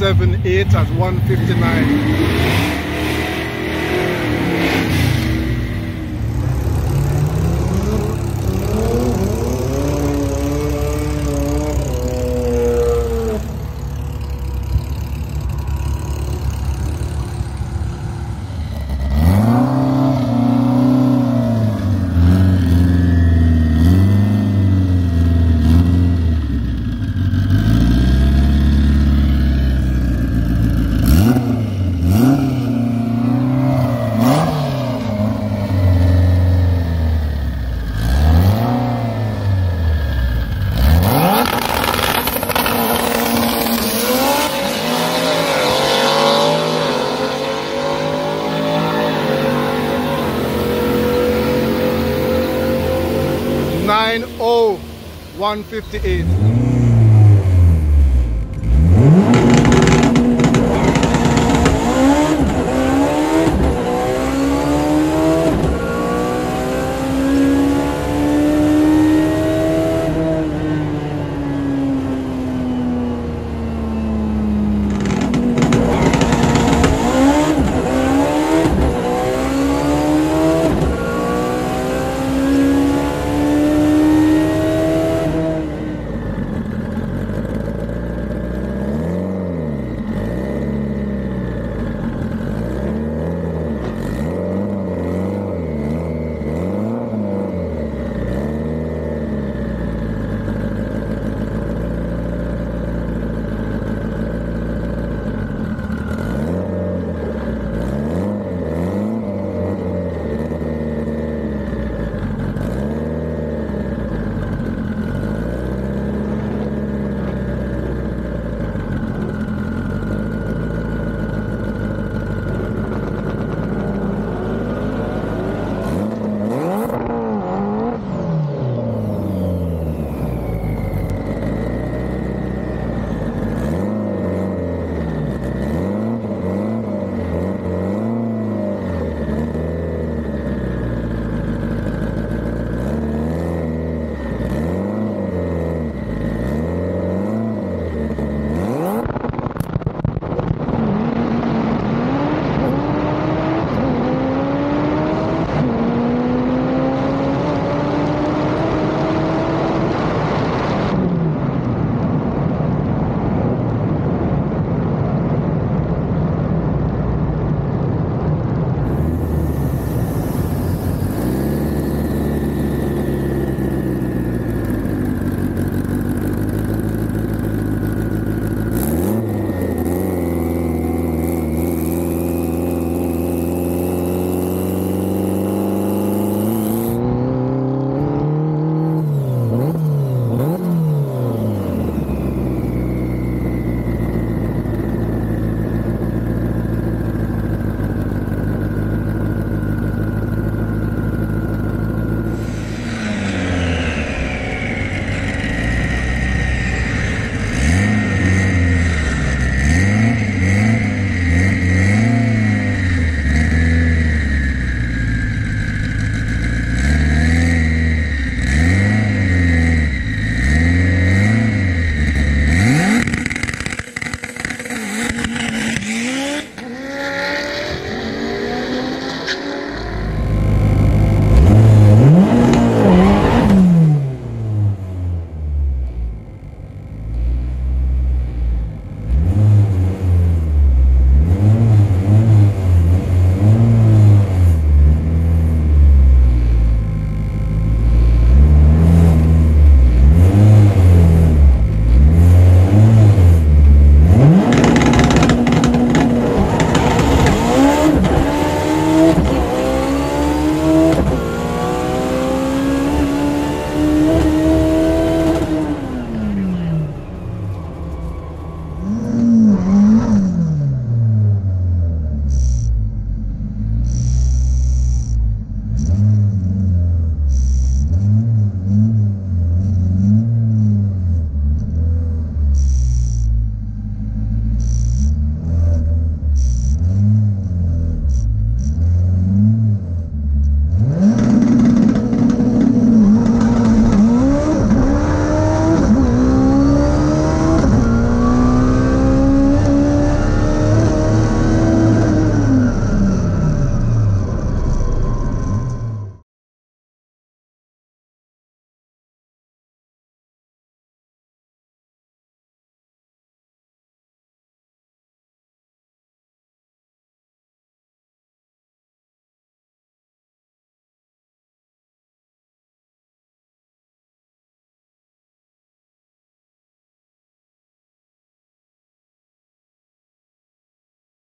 178 at 159 158.